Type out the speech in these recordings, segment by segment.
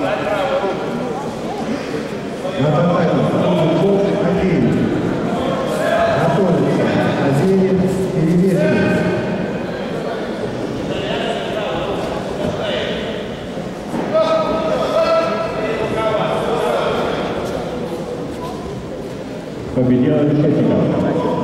На Татарин подходит комплекс Агеев. Готовится. Агеев перевешивается. Победила Решетникова.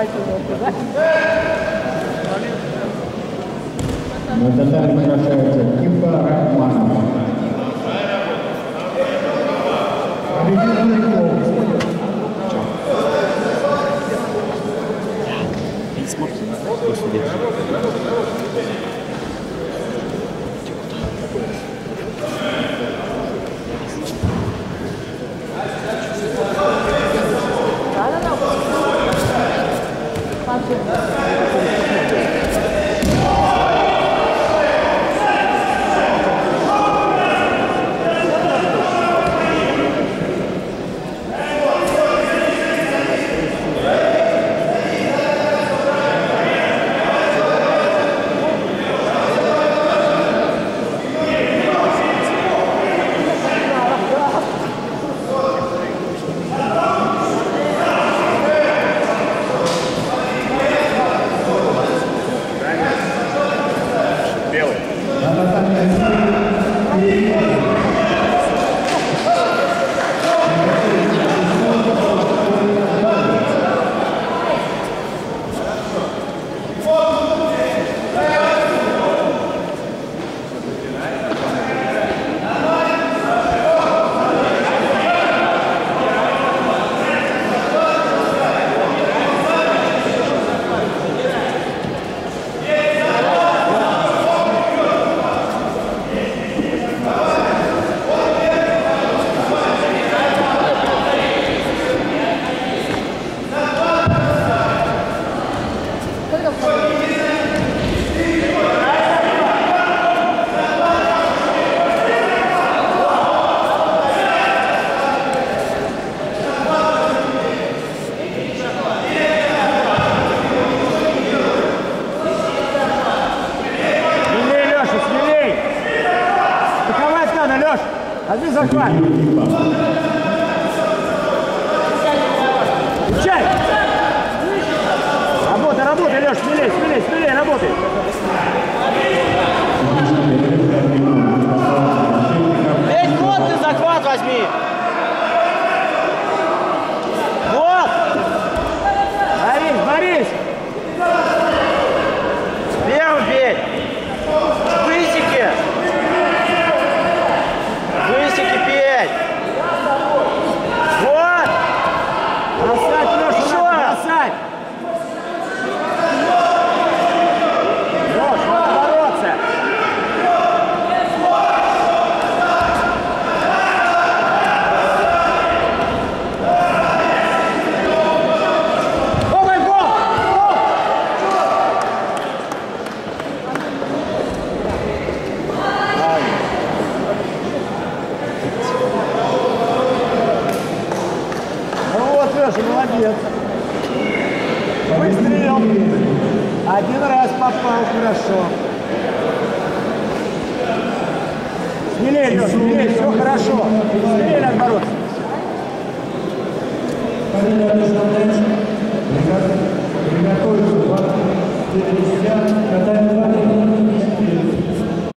Брать его. На Рахманова. Возьми захват! Включай! Работай, работай, Леш, смелей, смелей, смелей, работай! Весь год ты захват возьми. Сережа, молодец. Выстрелил. Один раз попал, хорошо. Смелее, Леша, смелее, все хорошо. Смелее надо бороться. Приготовиться, катаем